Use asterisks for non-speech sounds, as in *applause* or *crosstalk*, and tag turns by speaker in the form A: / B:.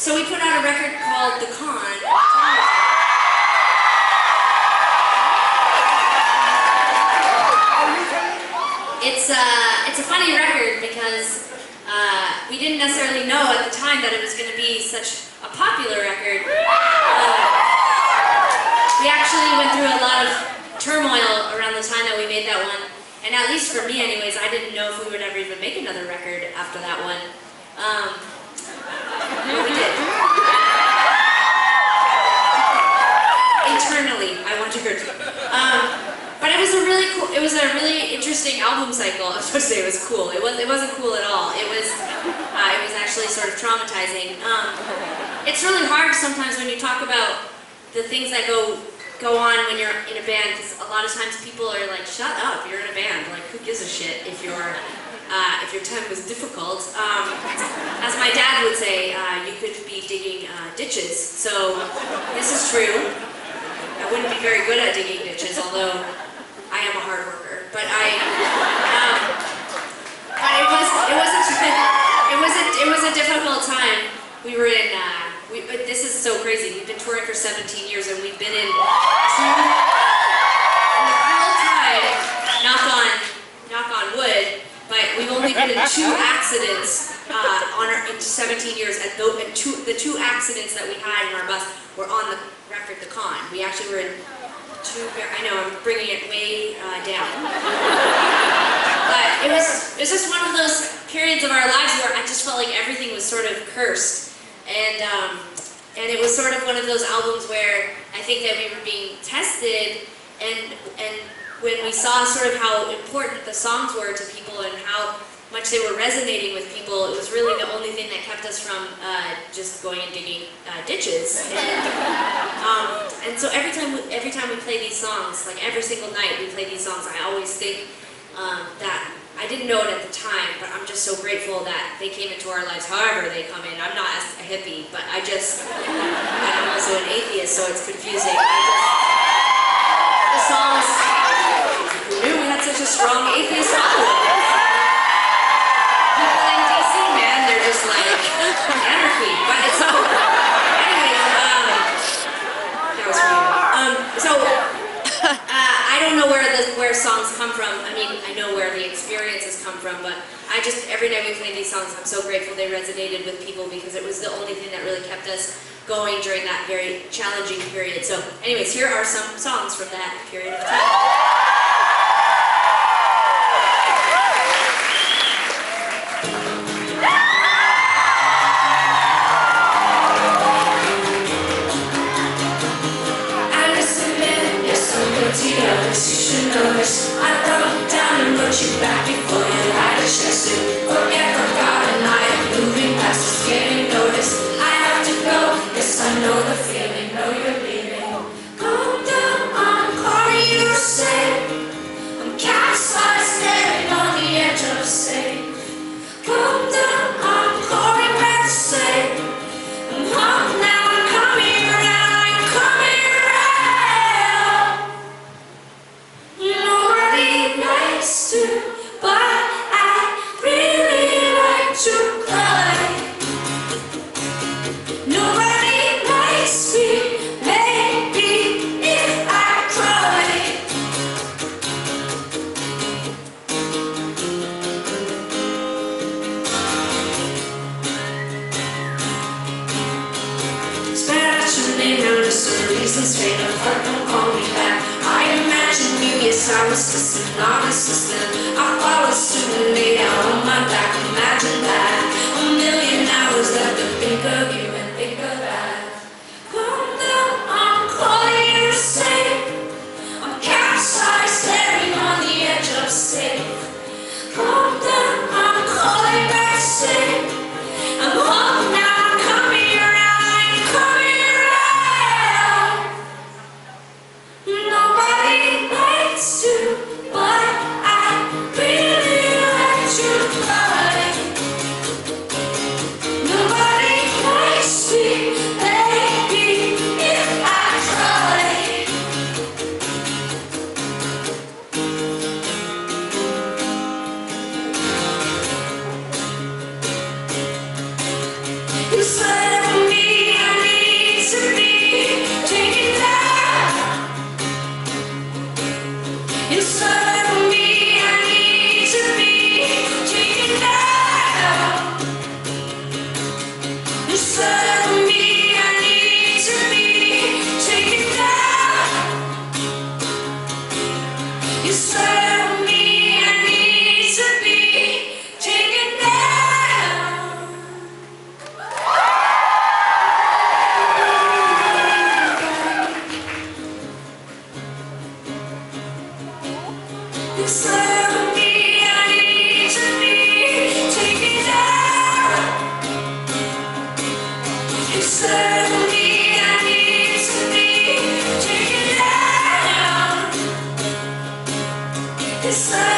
A: So we put out a record called The Con. It's a, it's a funny record because uh, we didn't necessarily know at the time that it was going to be such a popular record. Uh, we actually went through a lot of turmoil around the time that we made that one. And at least for me anyways, I didn't know if we would ever even make another record after that one. Um, Internally, I wondered. Um, but it was a really cool, it was a really interesting album cycle. *laughs* I was supposed to say it was cool. It, was, it wasn't cool at all. It was, uh, it was actually sort of traumatizing. Um, it's really hard sometimes when you talk about the things that go go on when you're in a band because a lot of times people are like, shut up, you're in a band. Like, who gives a shit if your uh, if your time was difficult? Um, as my dad would say, uh, you could be digging So this is true. I wouldn't be very good at digging ditches, although I am a hard worker. But I, um, but it was it was a it was a it was a difficult time. We were in. Uh, we, but this is so crazy. We've been touring for 17 years, and we've been in two. Knock on knock on wood, but we've only been in two accidents uh, on our in 17 years, and, and two, the two accidents that we had in our bus were on the record, the con. We actually were in two. I know I'm bringing it way uh, down, but it was it was just one of those periods of our lives where I just felt like everything was sort of cursed, and um, and it was sort of one of those albums where I think that we were being tested, and and when we saw sort of how important the songs were to people and how much they were resonating with people, it was really the only thing that kept us from uh, just going and digging uh, ditches. *laughs* And, um, and so every time, we, every time we play these songs, like every single night we play these songs, I always think um, that I didn't know it at the time, but I'm just so grateful that they came into our lives. However they come in, I'm not a hippie, but I just, I'm also an atheist, so it's confusing. Just, the songs, who knew we had such a strong atheist following? people in DC, man, they're just like anarchy. But so, anyways, um, that was for you. Um, so uh, I don't know where the where songs come from. I mean, I know where the experiences come from, but I just every night we play these songs, I'm so grateful they resonated with people because it was the only thing that really kept us going during that very challenging period. So, anyways, here are some songs from that period of time.
B: Listening, not assistant. I followed suit and laid out on my back,
A: be